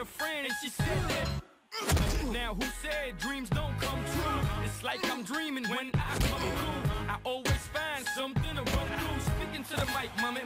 a friend and she said that now who said dreams don't come true? It's like I'm dreaming when I come through. I always find something to run through. Speaking to the mic, mama,